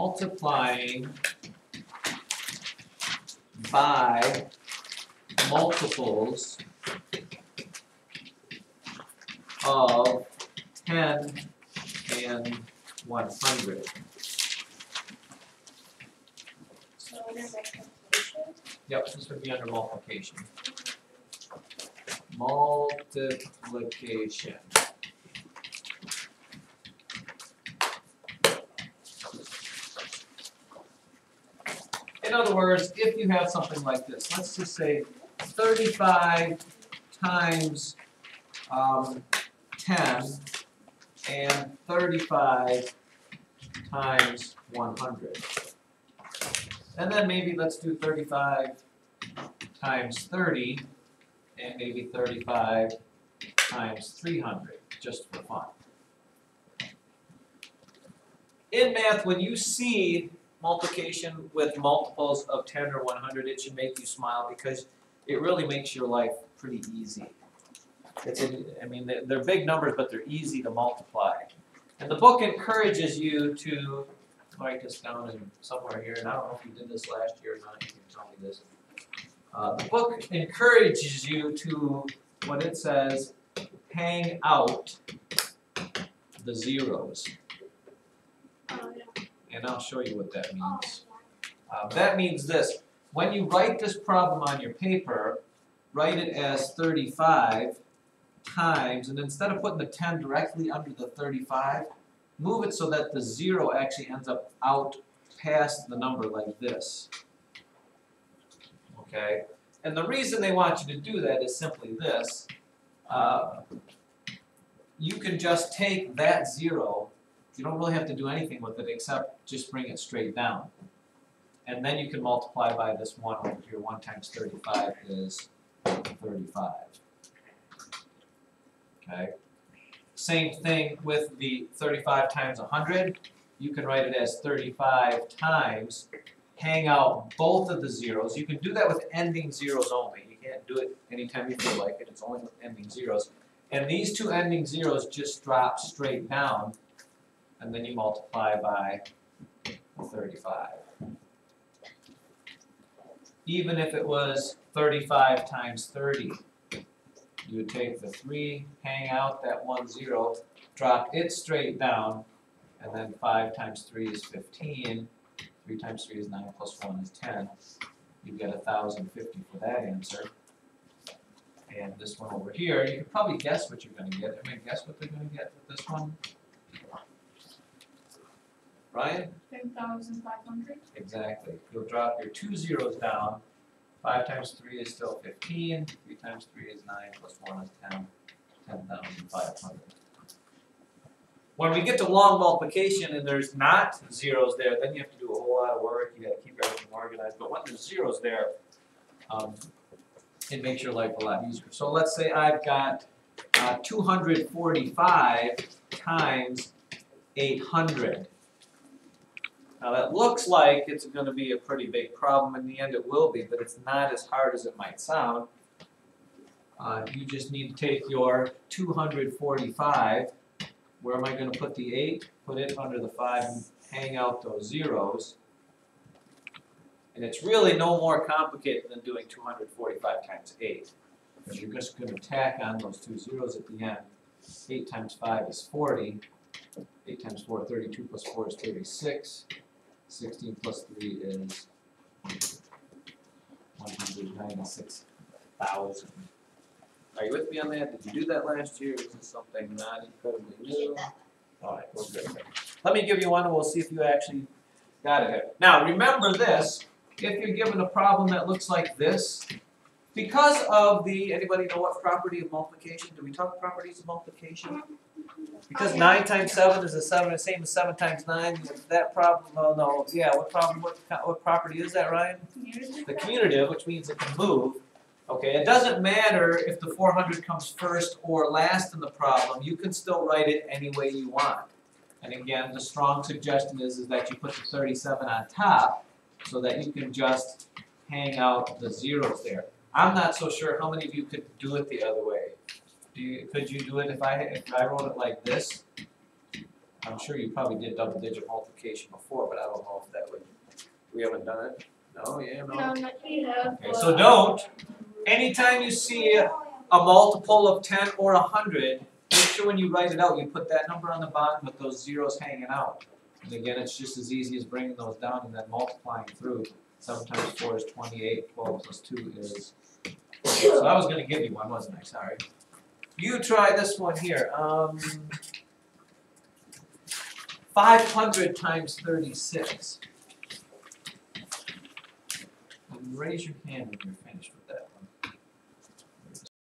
multiplying by multiples of ten and one hundred. So under multiplication, Yep, this would be under multiplication. Multiplication. In other words, if you have something like this, let's just say thirty-five times um, ten and thirty-five times one hundred. And then maybe let's do thirty-five times thirty, and maybe thirty-five times three hundred, just for fun. In math, when you see multiplication with multiples of ten or one hundred, it should make you smile because it really makes your life pretty easy. It's, in- I mean, they're, big numbers, but they're easy to multiply. And the book encourages you to write this down somewhere here, and I don't know if you did this last year or not, you can tell me this. Uh, the book encourages you to, what it says, hang out the zeros. And I'll show you what that means. Uh, that means this, when you write this problem on your paper, write it as thirty-five times, and instead of putting the ten directly under the thirty-five, move it so that the zero actually ends up out past the number like this. Okay, and the reason they want you to do that is simply this. Uh, you can just take that zero you don't really have to do anything with it except just bring it straight down. And then you can multiply by this one over here. One times thirty-five is thirty-five. Okay? Same thing with the thirty-five times hundred. You can write it as thirty-five times, hang out both of the zeros. You can do that with ending zeros only. You can't do it anytime you feel like it. It's only with ending zeros. And these two ending zeros just drop straight down and then you multiply by thirty-five. Even if it was thirty-five times thirty, you would take the three, hang out that one zero, drop it straight down, and then five times three is 15, 3 times three is nine, plus one is ten. You get a thousand fifty for that answer. And this one over here, you could probably guess what you're gonna get, I mean, guess what they're gonna get with this one? Ryan? Ten thousand five hundred. Exactly. You'll drop your two zeros down. Five times three is still 15. 3 times three is nine, plus one is 10. 10,500. When we get to long multiplication and there's not zeros there, then you have to do a whole lot of work, you gotta keep everything organized, but when there's zeros there, um, it makes your life a lot easier. So let's say I've got, uh, two hundred forty-five times eight hundred. Now that looks like it's gonna be a pretty big problem, in the end it will be, but it's not as hard as it might sound. Uh, you just need to take your two hundred forty-five, where am I gonna put the eight? Put it under the five and hang out those zeros. And it's really no more complicated than doing two hundred forty-five times eight. Because you're just gonna tack on those two zeros at the end. Eight times five is 40. 8 times four, thirty-two plus four is thirty-six. Sixteen plus three is one hundred ninety-six thousand. Are you with me on that? Did you do that last year? Is this something not incredibly new? Alright, we're good. Let me give you one and we'll see if you actually got it. Now, remember this, if you're given a problem that looks like this, because of the, anybody know what property of multiplication? Do we talk properties of multiplication? Mm-hmm. Because nine times seven is the seven, the same as seven times nine, that problem, oh no, yeah, what problem, what, what property is that, Ryan? The commutative, which means it can move, okay, it doesn't matter if the four hundred comes first or last in the problem, you can still write it any way you want. And again, the strong suggestion is, is that you put the thirty-seven on top, so that you can just hang out the zeros there. I'm not so sure how many of you could do it the other way. Do you, could you do it if I, if I wrote it like this? I'm sure you probably did double digit multiplication before, but I don't know if that would, we haven't done it? No, yeah, no? No, not yet. Okay, so don't. Anytime you see a, a multiple of ten or a hundred, make sure when you write it out, you put that number on the bottom with those zeros hanging out. And again, it's just as easy as bringing those down and then multiplying through. Seven times four is twenty-eight, twelve plus two is. So I was gonna give you one, wasn't I? Sorry. You try this one here, um. Five hundred times thirty-six. And raise your hand when you're finished